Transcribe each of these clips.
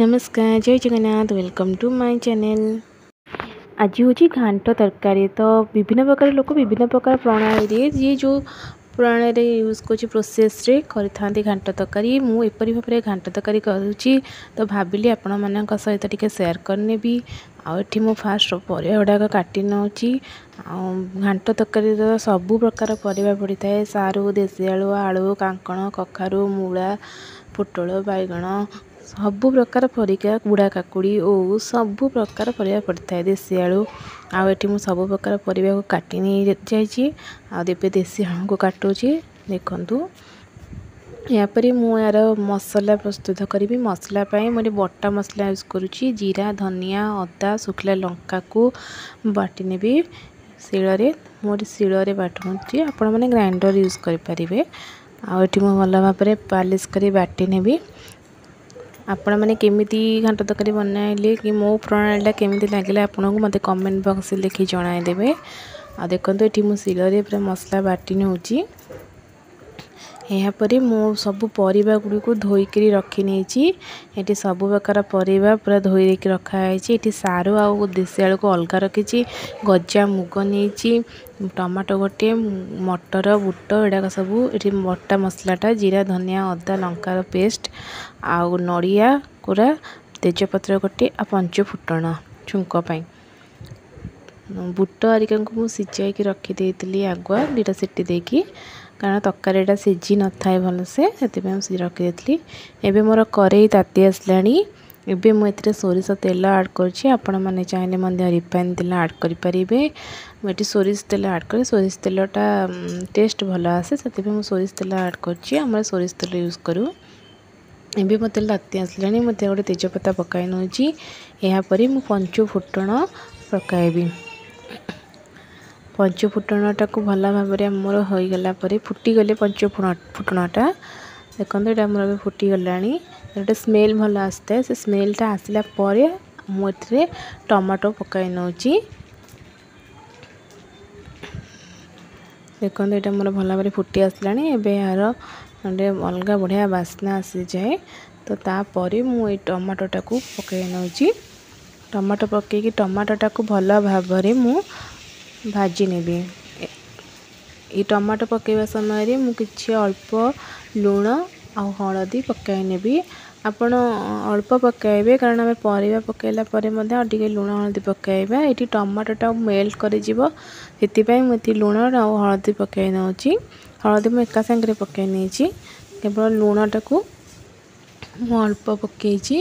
नमस्कार जय Jagannath welcome to my channel आज हूँ घाट तरकारी तो विभिन्न प्रकार लोक विभिन्न प्रकार प्रणाली ये जो प्रणाली यूज कर प्रोसेस रे करते घाट तरकारी मुझे भाव में घाट तरकारी करुच्ची तो भाविली आपण मान सहित टी सेयर करनी आठ मुझ फास्ट पर काटि नौ घाट तरकारी सब प्रकार पर था सारू देशी आलु आलु कांकण कखारू मूला पोट बैग ସବୁ ପ୍ରକାର ପରିବା ବୁଢ଼ା କାକୁଡ଼ି ଓଉ ସବୁ ପ୍ରକାର ପରିବା ପଡ଼ିଥାଏ ଦେଶୀ ଆଳୁ ଆଉ ଏଠି ମୁଁ ସବୁ ପ୍ରକାର ପରିବାକୁ କାଟି ନେଇ ଯାଇଛି ଆଉ ଏବେ ଦେଶୀ ଆଳୁକୁ କାଟୁଛି ଦେଖନ୍ତୁ ଏହାପରେ ମୁଁ ଏହାର ମସଲା ପ୍ରସ୍ତୁତ କରିବି ମସଲା ପାଇଁ ମୁଁ ଏଠି ବଟା ମସଲା ୟୁଜ୍ କରୁଛି ଜିରା ଧନିଆ ଅଦା ଶୁଖିଲା ଲଙ୍କାକୁ ବାଟି ନେବି ଶିଳରେ ମୁଁ ଏଠି ଶିଳରେ ବାଟୁଛି ଆପଣମାନେ ଗ୍ରାଇଣ୍ଡର୍ ୟୁଜ୍ କରିପାରିବେ ଆଉ ଏଠି ମୁଁ ଭଲ ଭାବରେ ପାଲିସ୍ କରି ବାଟି ନେବି ଆପଣମାନେ କେମିତି ଘାଣ୍ଟ ତରକାରୀ ବନାଇଲେ କି ମୋ ପ୍ରଣାଳୀଟା କେମିତି ଲାଗିଲା ଆପଣଙ୍କୁ ମୋତେ କମେଣ୍ଟ ବକ୍ସରେ ଲେଖି ଜଣାଇଦେବେ ଆଉ ଦେଖନ୍ତୁ ଏଠି ମୁଁ ଶିଳରେ ପୁରା ମସଲା ବାଟି ନେଉଛି ଏହାପରେ ମୁଁ ସବୁ ପରିବା ଗୁଡ଼ିକୁ ଧୋଇକିରି ନେଇଛି ଏଠି ସବୁ ପ୍ରକାର ପରିବା ପୁରା ଧୋଇକି ରଖାଯାଇଛି ଏଠି ସାରୁ ଆଉ ଦେଶୀ ଆଳୁକୁ ଅଲଗା ରଖିଛି ଗଜା ମୁଗ ନେଇଛି ଟମାଟୋ ଗୋଟିଏ ମଟର ବୁଟ ଏଗୁଡ଼ାକ ସବୁ ଏଠି ମଟା ମସଲାଟା ଜିରା ଧନିଆ ଅଦା ଲଙ୍କାର ପେଷ୍ଟ ଆଉ ନଡ଼ିଆ ପୁରା ତେଜପତ୍ର ଗୋଟିଏ ଆଉ ପଞ୍ଚୁ ଫୁଟଣ ଛୁଙ୍କ ପାଇଁ बुट हरिका को सीझाई रखीदे आगुआ दीटा सीटी देखी कारण तरकारीटा सीझी न था भलसे से रखी एवं मोर कई ताती आसला मुझे सोरस तेल आड कर चाहिए रिफाइन तेल आड करें सोरस तेल आड कर सोरस तेलटा टेस्ट भल आसे से सोरस तेल आड कर सोरस तेल यूज करूँ एम मत ताती आसल मत गोटे तेजपत्ता मुझ नौ पंचफुट पकएबी ପଞ୍ଚଫୁଟଣଟାକୁ ଭଲ ଭାବରେ ଆମର ହୋଇଗଲା ପରେ ଫୁଟିଗଲେ ପଞ୍ଚଫୁଟଣ ଫୁଟଣଟା ଦେଖନ୍ତୁ ଏଇଟା ଆମର ଏବେ ଫୁଟିଗଲାଣି ଗୋଟେ ସ୍ମେଲ୍ ଭଲ ଆସିଥାଏ ସେ ସ୍ମେଲ୍ଟା ଆସିଲା ପରେ ମୁଁ ଏଥିରେ ଟମାଟୋ ପକାଇ ନେଉଛି ଦେଖନ୍ତୁ ଏଇଟା ମୋର ଭଲ ଭାବରେ ଫୁଟି ଆସିଲାଣି ଏବେ ଏହାର ଗୋଟେ ଅଲଗା ବଢ଼ିଆ ବାସ୍ନା ଆସିଯାଏ ତ ତାପରେ ମୁଁ ଏଇ ଟମାଟୋଟାକୁ ପକାଇ ନେଉଛି टमाटो पक टमाटोटा को भल भाव भाजने टमाटो पकवा समय कि अल्प लुण आ हलदी पकईनेबी आप अल्प पकाइबे कारण आम पर पकला लुण हलदी पकाइबा ये टमाटोटा मेल्ट कर लुण आलदी हलदी पकई नौ हलदी मुझे एका सांगे पकई नहीं केवल लुणटा को ମୁଁ ଅଳ୍ପ ପକାଇଛି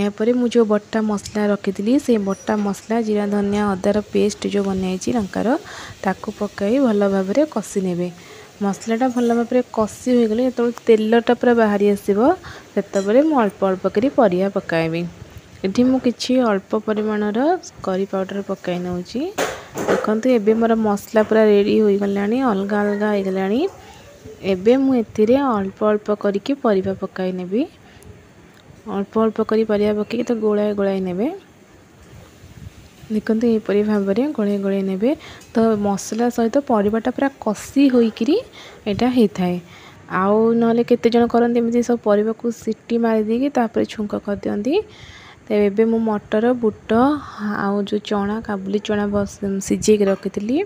ଏହାପରେ ମୁଁ ଯେଉଁ ବଟା ମସଲା ରଖିଥିଲି ସେ ବଟା ମସଲା ଜିରା ଧନିଆ ଅଦାର ପେଷ୍ଟ ଯେଉଁ ବନାଇଛି ଲଙ୍କାର ତାକୁ ପକାଇ ଭଲ ଭାବରେ କଷି ନେବେ ମସଲାଟା ଭଲ ଭାବରେ କଷି ହୋଇଗଲେ ଯେତେବେଳେ ତେଲଟା ପୁରା ବାହାରି ଆସିବ ସେତେବେଳେ ମୁଁ ଅଳ୍ପ ଅଳ୍ପ କରି ପରିବା ପକାଇବି ଏଠି ମୁଁ କିଛି ଅଳ୍ପ ପରିମାଣର କରି ପାଉଡ଼ର ପକାଇ ନେଉଛି ଦେଖନ୍ତୁ ଏବେ ମୋର ମସଲା ପୁରା ରେଡ଼ି ହୋଇଗଲାଣି ଅଲଗା ଅଲଗା ହୋଇଗଲାଣି ଏବେ ମୁଁ ଏଥିରେ ଅଳ୍ପ ଅଳ୍ପ କରିକି ପରିବା ପକାଇ ନେବି অল্প অল্প କରି ପରିବା ପକାଇକି ତ ଗୋଳାଏ ଗୋଳାଏ ନେବେ ଦେଖନ୍ତୁ ଏହିପରି ଭାବରେ ଗୋଳେଇ ଗୋଳେଇ ନେବେ ତ ମସଲା ସହିତ ପରିବାଟା ପୁରା କଷି ହୋଇକିରି ଏଇଟା ହେଇଥାଏ ଆଉ ନହେଲେ କେତେଜଣ କରନ୍ତି ଏମିତି ସବୁ ପରିବାକୁ ସିଟି ମାରିଦେଇକି ତାପରେ ଛୁଙ୍କ କରିଦିଅନ୍ତି ତ ଏବେ ମୁଁ ମଟର ବୁଟ ଆଉ ଯେଉଁ ଚଣା କାବୁଲି ଚଣା ସିଝେଇକି ରଖିଥିଲି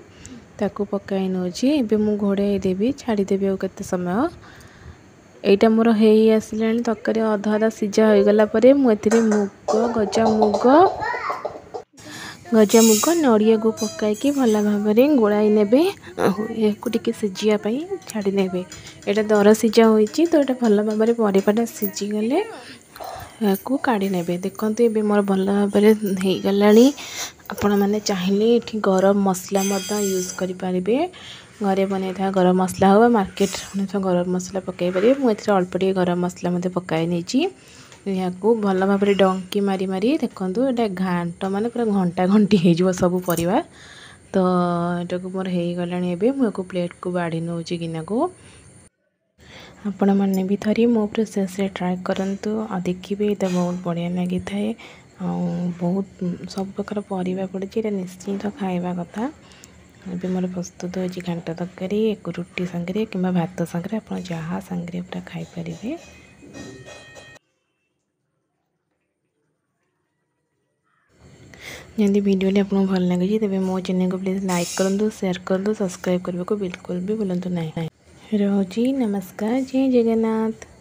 ତାକୁ ପକାଇ ନେଉଛି ଏବେ ମୁଁ ଘୋଡ଼ାଇ ଦେବି ଛାଡ଼ିଦେବି ଆଉ କେତେ ସମୟ ଏଇଟା ମୋର ହେଇ ଆସିଲାଣି ତରକାରୀ ଅଧା ଅଧା ସିଝା ହୋଇଗଲା ପରେ ମୁଁ ଏଥିରେ ମୁଗ ଗଜା ମୁଗ ଗଜା ମୁଗ ନଡ଼ିଆକୁ ପକାଇକି ଭଲ ଭାବରେ ଗୋଳାଇ ନେବେ ଆଉ ଏହାକୁ ଟିକେ ସିଝିବା ପାଇଁ ଛାଡ଼ି ନେବେ ଏଇଟା ଦର ସିଝା ହୋଇଛି ତ ଏଇଟା ଭଲ ଭାବରେ ପରିବାଟା ସିଝିଗଲେ ଏହାକୁ କାଢ଼ି ନେବେ ଦେଖନ୍ତୁ ଏବେ ମୋର ଭଲ ଭାବରେ ହେଇଗଲାଣି ଆପଣମାନେ ଚାହିଁଲେ ଏଠି ଗରମ ମସଲା ମଧ୍ୟ ୟୁଜ୍ କରିପାରିବେ घरे बनवा गरम मसला हो मार्केट गरम मसला पकईपरि मुझे अल्प टे गरम मसला मतलब पकई यहाँ भल भाव डी मारी मारी देखूँ ये घाट मान पूरा घंटा घंटी हो सब पर तो यहाँ को मोर हो प्लेट को बाढ़ नौ गिना को आपण मैंने भी थरी मो प्रोसेस ट्राए करूँ आ देखिए ये बहुत बढ़िया लगी था बहुत सब प्रकार पर पड़े निश्चिंत खाइबा कथा ଏବେ ମୋର ପ୍ରସ୍ତୁତ ହୋଇଛି ଘାଣ୍ଟ ତରକାରୀ ରୁଟି ସାଙ୍ଗରେ କିମ୍ବା ଭାତ ସାଙ୍ଗରେ ଆପଣ ଯାହା ସାଙ୍ଗରେ ପୁରା ଖାଇପାରିବେ ଯଦି ଭିଡ଼ିଓଟି ଆପଣଙ୍କୁ ଭଲ ଲାଗୁଛି ତେବେ ମୋ ଚ୍ୟାନେଲକୁ ପ୍ଲିଜ୍ ଲାଇକ୍ କରନ୍ତୁ ସେୟାର କରନ୍ତୁ ସବସ୍କ୍ରାଇବ୍ କରିବାକୁ ବିଲକୁଲ ବି ଭୁଲନ୍ତୁ ନାହିଁ ରହୁଛି ନମସ୍କାର ଜୟ ଜଗନ୍ନାଥ